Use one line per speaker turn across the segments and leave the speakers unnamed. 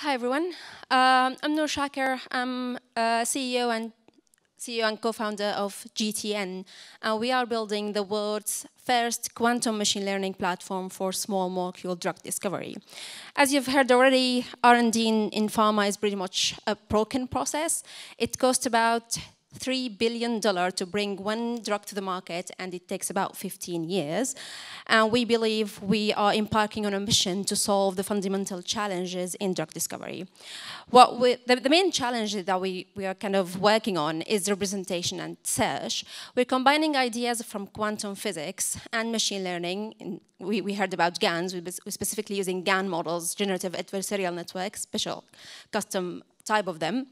Hi, everyone. Um, I'm Noor Shaker. I'm uh, CEO and CEO and co-founder of GTN. Uh, we are building the world's first quantum machine learning platform for small molecule drug discovery. As you've heard already, R&D in, in pharma is pretty much a broken process. It costs about $3 billion to bring one drug to the market, and it takes about 15 years. And we believe we are embarking on a mission to solve the fundamental challenges in drug discovery. What we, the, the, main challenge that we, we are kind of working on is representation and search. We're combining ideas from quantum physics and machine learning. We, we heard about GANs, we're specifically using GAN models, generative adversarial networks, special custom type of them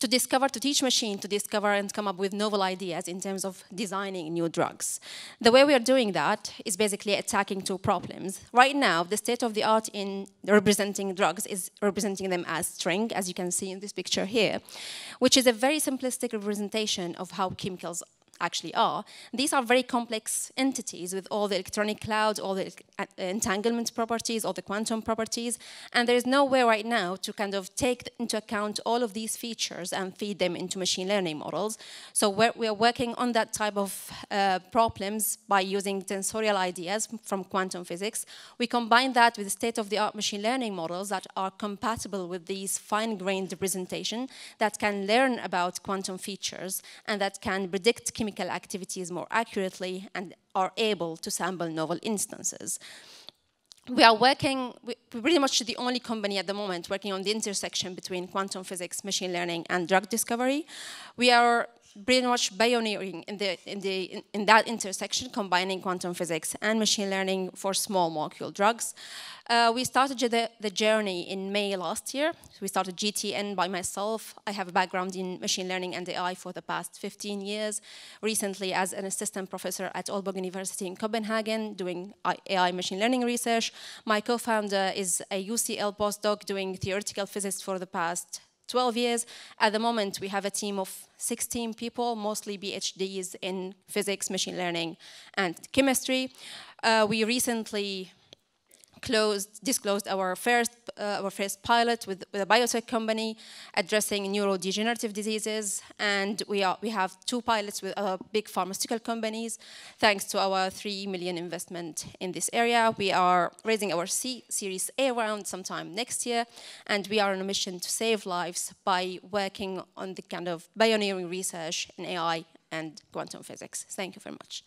to discover, to teach machine to discover and come up with novel ideas in terms of designing new drugs. The way we are doing that is basically attacking two problems. Right now, the state of the art in representing drugs is representing them as string, as you can see in this picture here, which is a very simplistic representation of how chemicals actually are. These are very complex entities with all the electronic clouds, all the entanglement properties, all the quantum properties, and there is no way right now to kind of take into account all of these features and feed them into machine learning models. So we're, we are working on that type of uh, problems by using tensorial ideas from quantum physics. We combine that with state-of-the-art machine learning models that are compatible with these fine-grained representation that can learn about quantum features and that can predict chemical activities more accurately and are able to sample novel instances. We are working, we're pretty much the only company at the moment working on the intersection between quantum physics, machine learning, and drug discovery. We are much pioneering in, the, in, the, in, in, that intersection, combining quantum physics and machine learning for small molecule drugs. Uh, we started the, the, journey in May last year. We started GTN by myself. I have a background in machine learning and AI for the past 15 years. Recently as an assistant professor at Aalborg University in Copenhagen doing AI machine learning research. My co-founder is a UCL postdoc doing theoretical physics for the past 12 years. At the moment, we have a team of 16 people, mostly PhDs in physics, machine learning, and chemistry. Uh, we recently closed, disclosed our first, uh, our first pilot with, with, a biotech company addressing neurodegenerative diseases. And we, are, we have two pilots with other big pharmaceutical companies. Thanks to our 3 million investment in this area, we are raising our C Series A round sometime next year. And we are on a mission to save lives by working on the kind of pioneering research in AI and quantum physics. Thank you very much.